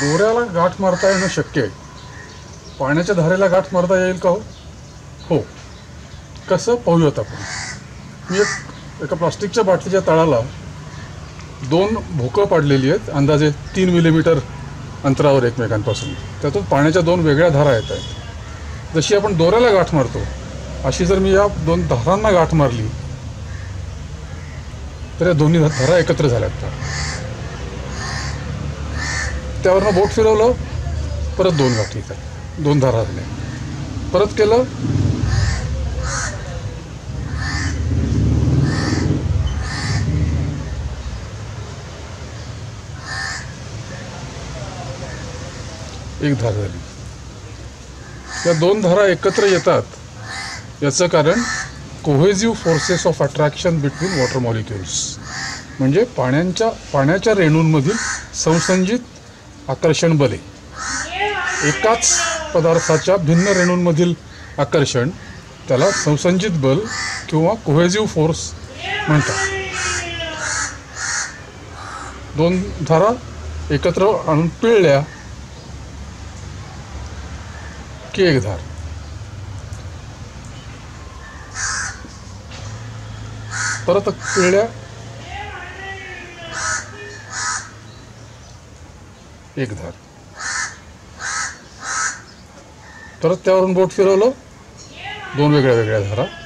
दोऱ्याला गाठ मारता येणं शक्य आहे. पाण्याच्या धारेला गाठ मारता येईल का हो? हो. कसं पाहूयात आपण? मी एक एका प्लास्टिकच्या बाटलीच्या तळाला दोन भोकं पाडलेली आहेत. अंदाजे तीन मिलीमीटर अंतरावर एकमेकांपासून. त्यातून पाण्याच्या दोन वेगळ्या धारा येत आहेत. जशी आपण दोऱ्याला गाठ मारतो अशी जर मी या दोन धारांना गाठ मारली तर या दोन्ही धारा एकत्र झाल्यात. त्या त्यावरनं बोट फिरवलं परत दोन गाठी आहे दोन धारा झाल्या परत केलं. एक धार झाली. या दोन धारा एकत्र येतात. याचं कारण cohesive forces of attraction between water molecules म्हणजे पाण्यांच्या पाण्याच्या रेणूंमधील संसंजित आकर्षण बले. एकाच पदार्थाच्या भिन्न रेणूंमधील आकर्षण त्याला संसंजित बल किंवा कोहेजिव्ह फोर्स म्हणतात. दोन धारा एकत्र आणून पिळल्या की एक धार. परत पिळल्या एक धार. परत त्यावरून बोट फिरवलं. दोन वेगळ्या वेगळ्या धारा.